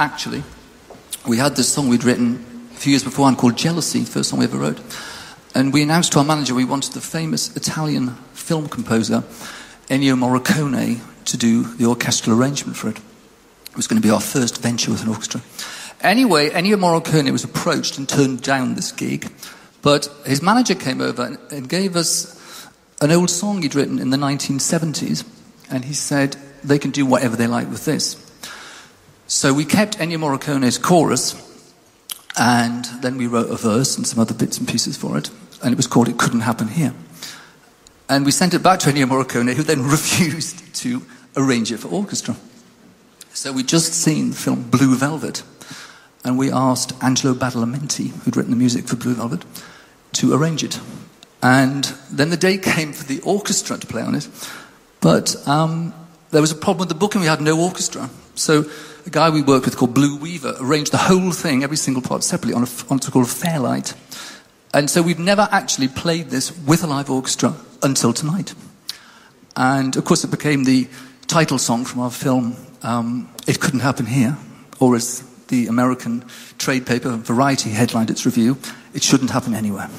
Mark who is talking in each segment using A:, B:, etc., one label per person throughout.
A: actually, we had this song we'd written a few years beforehand called Jealousy, the first song we ever wrote. And we announced to our manager we wanted the famous Italian film composer Ennio Morricone to do the orchestral arrangement for it. It was going to be our first venture with an orchestra. Anyway, Ennio Morricone was approached and turned down this gig, but his manager came over and, and gave us an old song he'd written in the 1970s, and he said they can do whatever they like with this. So we kept Ennio Morricone's chorus, and then we wrote a verse and some other bits and pieces for it, and it was called It Couldn't Happen Here. And we sent it back to Ennio Morricone, who then refused to arrange it for orchestra. So we'd just seen the film Blue Velvet, and we asked Angelo Badalamenti, who'd written the music for Blue Velvet, to arrange it. And then the day came for the orchestra to play on it, but um, there was a problem with the booking. We had no orchestra. So a guy we worked with called Blue Weaver arranged the whole thing, every single part separately, on, a, on what's called a Fairlight. And so we've never actually played this with a live orchestra until tonight. And of course, it became the title song from our film, um, It Couldn't Happen Here, or as the American trade paper Variety headlined its review, It Shouldn't Happen Anywhere.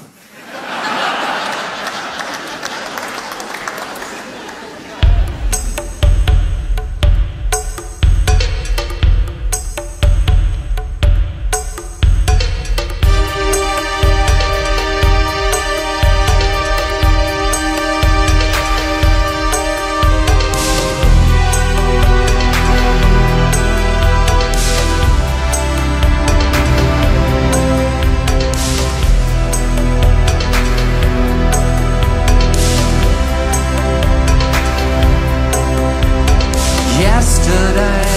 B: Yesterday, remember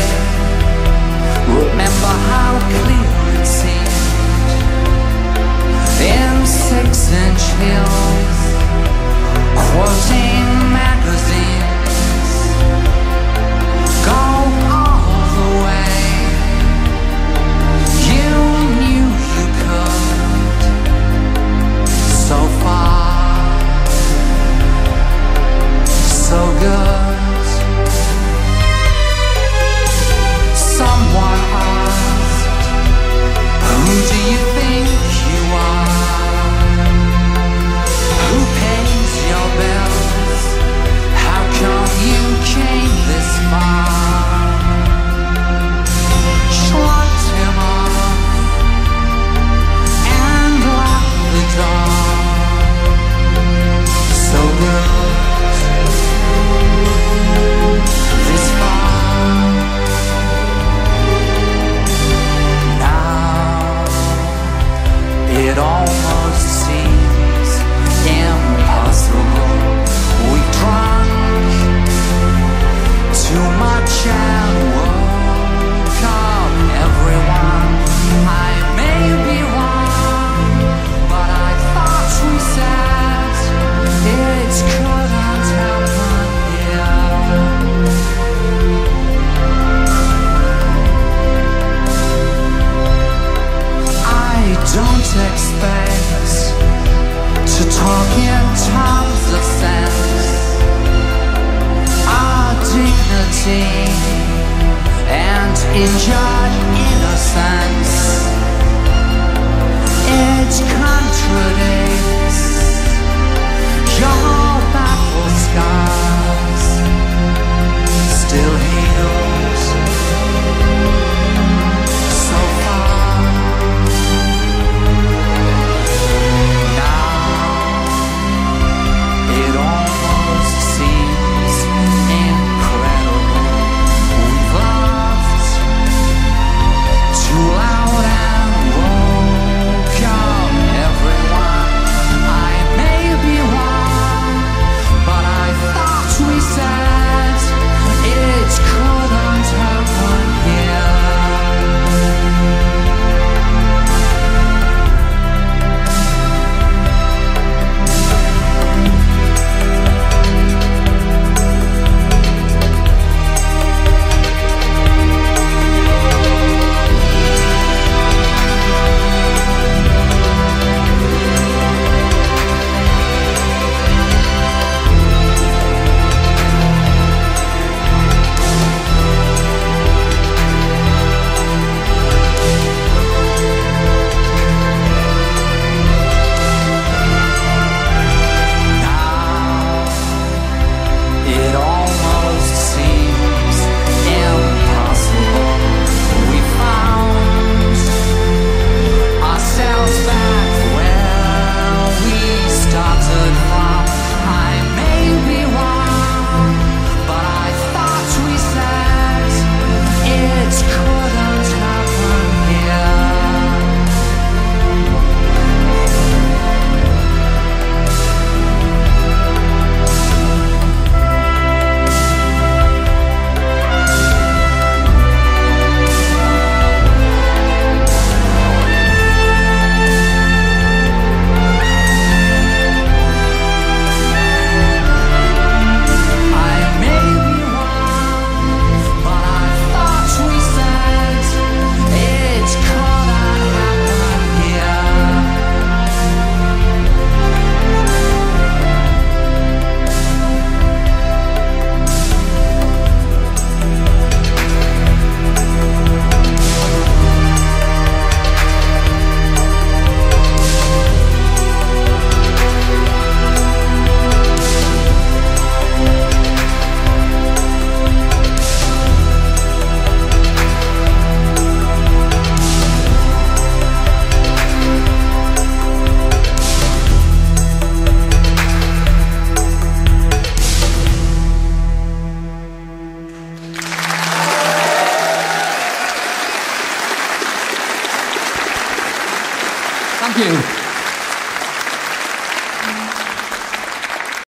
B: and injured innocence. It